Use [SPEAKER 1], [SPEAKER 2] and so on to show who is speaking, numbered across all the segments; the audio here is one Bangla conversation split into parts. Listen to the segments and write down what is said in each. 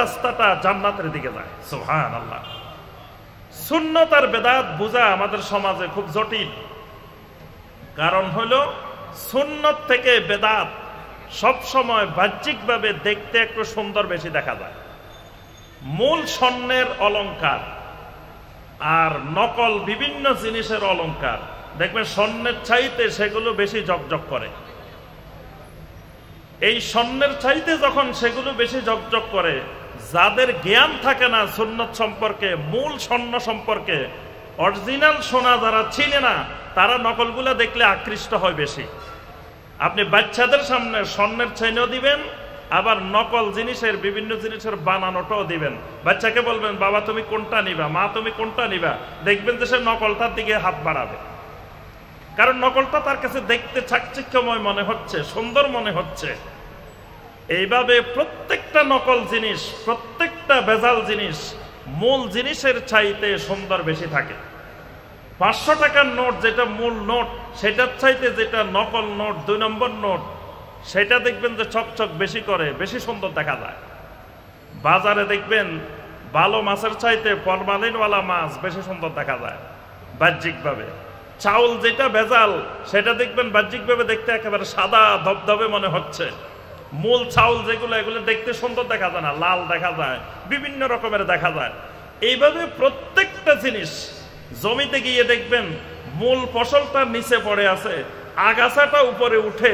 [SPEAKER 1] রাস্তাটা জান্নাতের দিকে যায়। সুহান আল্লাহ সুন্নত আর বেদাত বোঝা আমাদের সমাজে খুব জটিল। কারণ হলো, সুন্নত থেকে বেদাত সব সময় বাহ্যিকভাবে দেখতে একটু সুন্দর বেশি দেখা যায়। মূল স্বর্ণের অলংকার আর নকল বিভিন্ন জিনিসের অলংকার। দেখবেন, স্বর্ণের চাইতে সেগুলো বেশি জকজক করে। এই স্বর্ণের চাইতে যখন সেগুলো বেশি জকজক করে যাদের জ্ঞান থাকে না সুন্নত সম্পর্কে, মূল স্বর্ণ সম্পর্কে, অরিজিনাল সোনা যারা চিনে না, তারা নকলগুলা দেখলে আকৃষ্ট হয় বেশি। আপনি বাচ্চাদের সামনে স্বর্ণের চেনও দিবেন, আবার নকল জিনিসের, বিভিন্ন জিনিসের বানানোটাও দিবেন। বাচ্চাকে বলবেন, বাবা, তুমি কোনটা নিবা? মা, তুমি কোনটা নিবা? দেখবেন যে সে নকলটার দিকে হাত বাড়াবে। কারণ নকলটা তার কাছে দেখতে চাকচিক্যময় মনে হচ্ছে, সুন্দর মনে হচ্ছে। এইভাবে প্রত্যেকটা নকল জিনিস, প্রত্যেকটা ভেজাল জিনিস মূল জিনিসের চাইতে সুন্দর বেশি থাকে। পাঁচশো টাকার নোট যেটা মূল নোট, সেটার চাইতে যেটা নকল নোট, দুই নম্বর নোট, সেটা দেখবেন যে চকচক বেশি করে, বেশি সুন্দর দেখা যায়। বাজারে দেখবেন ভালো মাছের চাইতে ফরমালিনওয়ালা মাছ বেশি সুন্দর দেখা যায়, বাহ্যিকভাবে। চাউল যেটা ভেজাল, সেটা দেখবেন বাহ্যিকভাবে দেখতে একেবারে সাদা ধবধবে মনে হচ্ছে। মূল চাউল যেগুলো, এগুলো দেখতে সুন্দর দেখা যায় না, লাল দেখা যায়, বিভিন্ন রকমের দেখা যায়। এইভাবে প্রত্যেকটা জিনিস জমিতে গিয়ে দেখবেন, মূল ফসলটা নিচে পড়ে আছে, আগাছাটা উপরে উঠে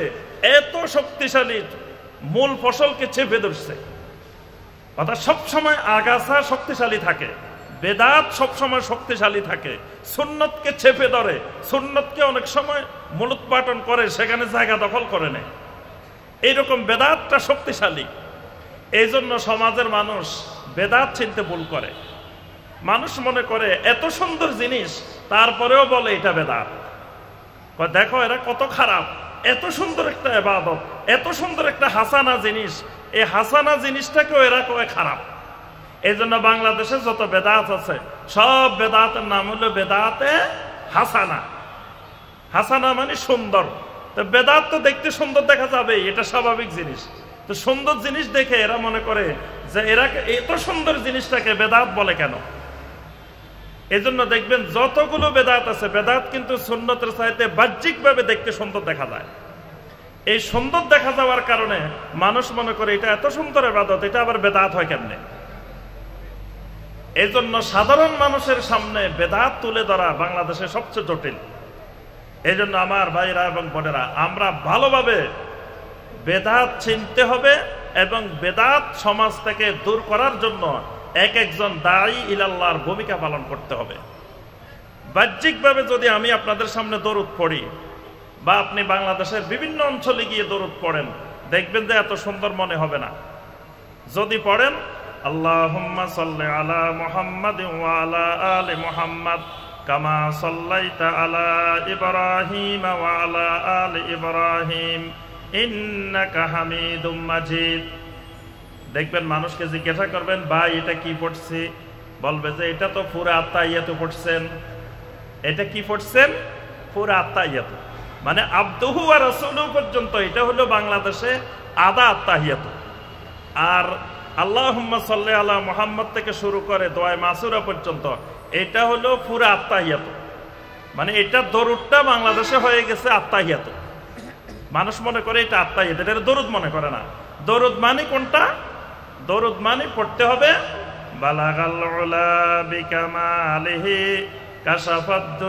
[SPEAKER 1] এত শক্তিশালী মূল ফসলকে চেপে ধরছে। অর্থাৎ সবসময় আগাছা শক্তিশালী থাকে, বেদাত সবসময় শক্তিশালী থাকে, সুন্নতকে চেপে ধরে, সুন্নতকে অনেক সময় মূলোৎপাটন করে, সেখানে জায়গা দখল করে নেয়। এইরকম বেদাতটা শক্তিশালী। এই জন্য সমাজের মানুষ বেদাত চিনতে ভুল করে। মানুষ মনে করে, এত সুন্দর জিনিস, তারপরেও বলে এটা বেদাত। দেখো, এরা কত খারাপ। এত সুন্দর একটা এবাদত এত সুন্দর একটা হাসানা জিনিস। এই হাসানা জিনিসটাকেও এরা কয়ে খারাপ। এই জন্য বাংলাদেশে যত বেদাত আছে, সব বেদাতের নাম হলো বেদাতে হাসানা। হাসানা মানে সুন্দর। তো বেদাত তো দেখতে সুন্দর দেখা যাবে, এটা স্বাভাবিক জিনিস। তো সুন্দর জিনিস দেখে এরা মনে করে যে এরা এত সুন্দর জিনিসটাকে বেদাত বলে কেন? এজন্য দেখবেন যতগুলো বেদাত আছে, বেদাত কিন্তু সুন্নতের চাইতে বাহ্যিকভাবে দেখতে সুন্দর দেখা যায়। এই সুন্দর দেখা যাওয়ার কারণে মানুষ মনে করে এটা এত সুন্দর এবাদত এটা আবার বেদাত হয় কেমনে? এই জন্য সাধারণ মানুষের সামনে বেদাত তুলে ধরা বাংলাদেশে সবচেয়ে জটিল। এই জন্য আমার ভাইরা এবং বোনেরা, আমরা ভালোভাবে বেদাত চিনতে হবে এবং বেদাত সমাজ থেকে দূর করার জন্য এক একজন দায়ী ইলাল্লাহর ভূমিকা পালন করতে হবে। বাহ্যিকভাবে যদি আমি আপনাদের সামনে দরুদ পড়ি বা আপনি বাংলাদেশের বিভিন্ন অঞ্চলে গিয়ে দরুদ পড়েন, দেখবেন যে এত সুন্দর মনে হবে না। যদি পড়েন আল্লাহ আলা মুহাম্মাদ আলা আলি মুহাম্মাদ। সাল্লাইতা আলা ইব্রাহিম ওয়া আলা আলি ইব্রাহিম, ইন্নাকা হামিদুম মাজিদ। দেখবেন মানুষকে জিজ্ঞাসা করবেন, ভাই, এটা কি পড়ছি? বলবে যে, এটা তো পুরা আত্মা ইয়াতু পড়ছেন। এটা কি পড়ছেন? পুরা আত্মা ইয়াতু মানে আব্দহু আর রসুলু পর্যন্ত এটা হলো বাংলাদেশে আদা আত্মা ইয়াতু আর আল্লাহ সাল্লাহ আল্লাহ মোহাম্মদ থেকে শুরু করে দোয়াই মাসুরা পর্যন্ত এটা হলো পুরো আত্মাহিয়াত। মানে এটা দরুদটা বাংলাদেশে হয়ে গেছে আত্মাহিয়াত। মানুষ মনে করে এটা আত্মাহিয়াত, এটা দরুদ মনে করে না। দরুদ মানে কোনটা? দরুদ মানে পড়তে হবে, বালাগাল কাশাফাদ